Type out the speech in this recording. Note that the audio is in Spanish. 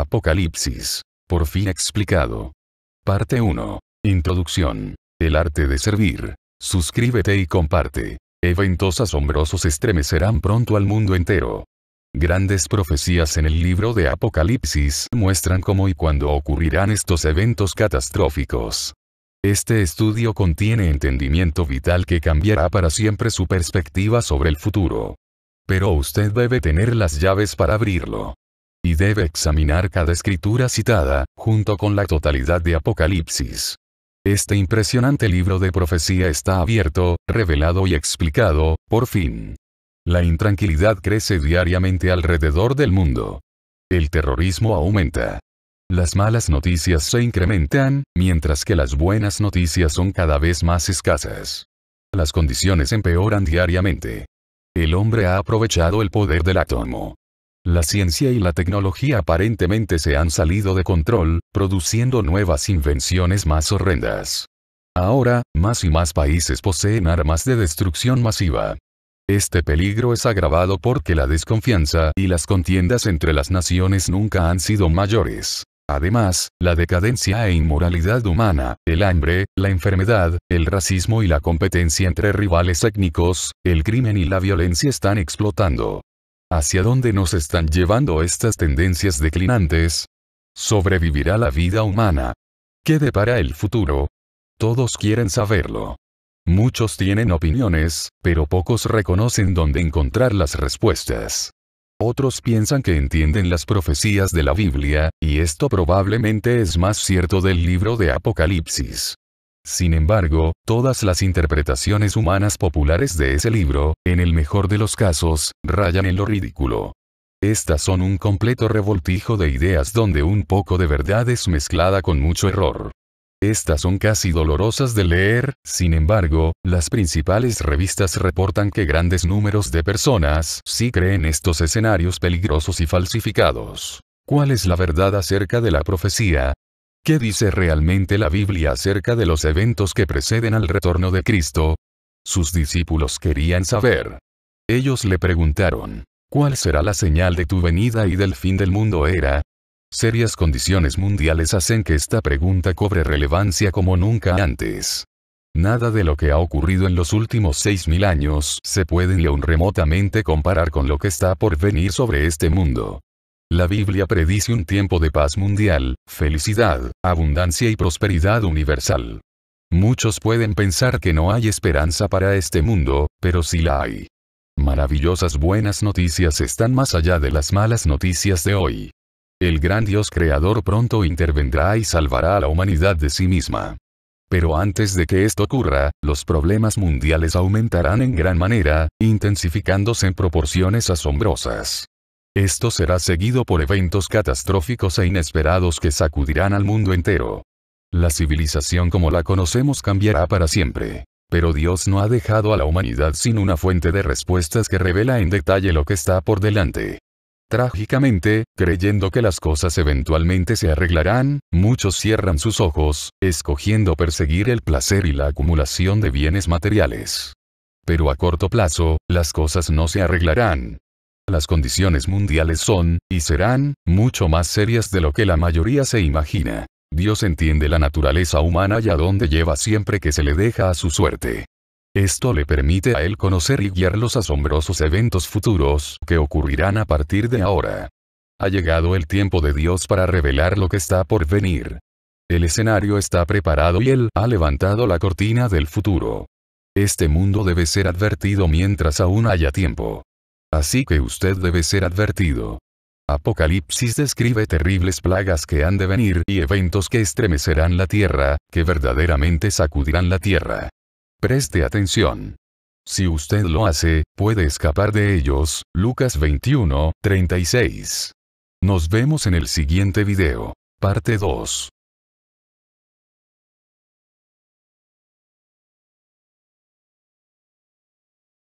Apocalipsis. Por fin explicado. Parte 1. Introducción. El arte de servir. Suscríbete y comparte. Eventos asombrosos estremecerán pronto al mundo entero. Grandes profecías en el libro de Apocalipsis muestran cómo y cuándo ocurrirán estos eventos catastróficos. Este estudio contiene entendimiento vital que cambiará para siempre su perspectiva sobre el futuro. Pero usted debe tener las llaves para abrirlo. Y debe examinar cada escritura citada, junto con la totalidad de Apocalipsis. Este impresionante libro de profecía está abierto, revelado y explicado, por fin. La intranquilidad crece diariamente alrededor del mundo. El terrorismo aumenta. Las malas noticias se incrementan, mientras que las buenas noticias son cada vez más escasas. Las condiciones empeoran diariamente. El hombre ha aprovechado el poder del átomo. La ciencia y la tecnología aparentemente se han salido de control, produciendo nuevas invenciones más horrendas. Ahora, más y más países poseen armas de destrucción masiva. Este peligro es agravado porque la desconfianza y las contiendas entre las naciones nunca han sido mayores. Además, la decadencia e inmoralidad humana, el hambre, la enfermedad, el racismo y la competencia entre rivales étnicos, el crimen y la violencia están explotando. ¿Hacia dónde nos están llevando estas tendencias declinantes? ¿Sobrevivirá la vida humana? ¿Qué depara el futuro? Todos quieren saberlo. Muchos tienen opiniones, pero pocos reconocen dónde encontrar las respuestas. Otros piensan que entienden las profecías de la Biblia, y esto probablemente es más cierto del libro de Apocalipsis. Sin embargo, todas las interpretaciones humanas populares de ese libro, en el mejor de los casos, rayan en lo ridículo. Estas son un completo revoltijo de ideas donde un poco de verdad es mezclada con mucho error. Estas son casi dolorosas de leer, sin embargo, las principales revistas reportan que grandes números de personas sí creen estos escenarios peligrosos y falsificados. ¿Cuál es la verdad acerca de la profecía? ¿Qué dice realmente la Biblia acerca de los eventos que preceden al retorno de Cristo? Sus discípulos querían saber. Ellos le preguntaron, ¿cuál será la señal de tu venida y del fin del mundo era? Serias condiciones mundiales hacen que esta pregunta cobre relevancia como nunca antes. Nada de lo que ha ocurrido en los últimos 6.000 años se puede ni aun remotamente comparar con lo que está por venir sobre este mundo. La Biblia predice un tiempo de paz mundial, felicidad, abundancia y prosperidad universal. Muchos pueden pensar que no hay esperanza para este mundo, pero sí la hay. Maravillosas buenas noticias están más allá de las malas noticias de hoy. El gran Dios creador pronto intervendrá y salvará a la humanidad de sí misma. Pero antes de que esto ocurra, los problemas mundiales aumentarán en gran manera, intensificándose en proporciones asombrosas. Esto será seguido por eventos catastróficos e inesperados que sacudirán al mundo entero. La civilización como la conocemos cambiará para siempre. Pero Dios no ha dejado a la humanidad sin una fuente de respuestas que revela en detalle lo que está por delante. Trágicamente, creyendo que las cosas eventualmente se arreglarán, muchos cierran sus ojos, escogiendo perseguir el placer y la acumulación de bienes materiales. Pero a corto plazo, las cosas no se arreglarán, las condiciones mundiales son, y serán, mucho más serias de lo que la mayoría se imagina. Dios entiende la naturaleza humana y a dónde lleva siempre que se le deja a su suerte. Esto le permite a él conocer y guiar los asombrosos eventos futuros que ocurrirán a partir de ahora. Ha llegado el tiempo de Dios para revelar lo que está por venir. El escenario está preparado y Él ha levantado la cortina del futuro. Este mundo debe ser advertido mientras aún haya tiempo. Así que usted debe ser advertido. Apocalipsis describe terribles plagas que han de venir y eventos que estremecerán la tierra, que verdaderamente sacudirán la tierra. Preste atención. Si usted lo hace, puede escapar de ellos. Lucas 21, 36. Nos vemos en el siguiente video. Parte 2.